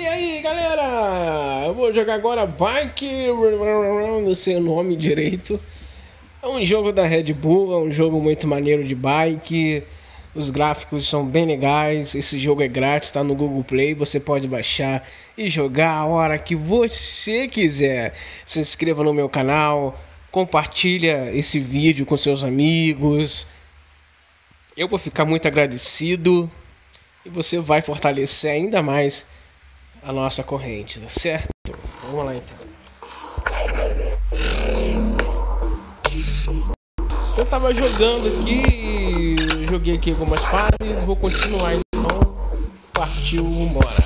E aí galera, eu vou jogar agora Bike, não sei o nome direito. É um jogo da Red Bull, é um jogo muito maneiro de bike. Os gráficos são bem legais. Esse jogo é grátis, está no Google Play. Você pode baixar e jogar a hora que você quiser. Se inscreva no meu canal, compartilha esse vídeo com seus amigos. Eu vou ficar muito agradecido e você vai fortalecer ainda mais a nossa corrente, tá certo? Vamos lá então. Eu tava jogando aqui, joguei aqui algumas fases, vou continuar então. Partiu, vambora.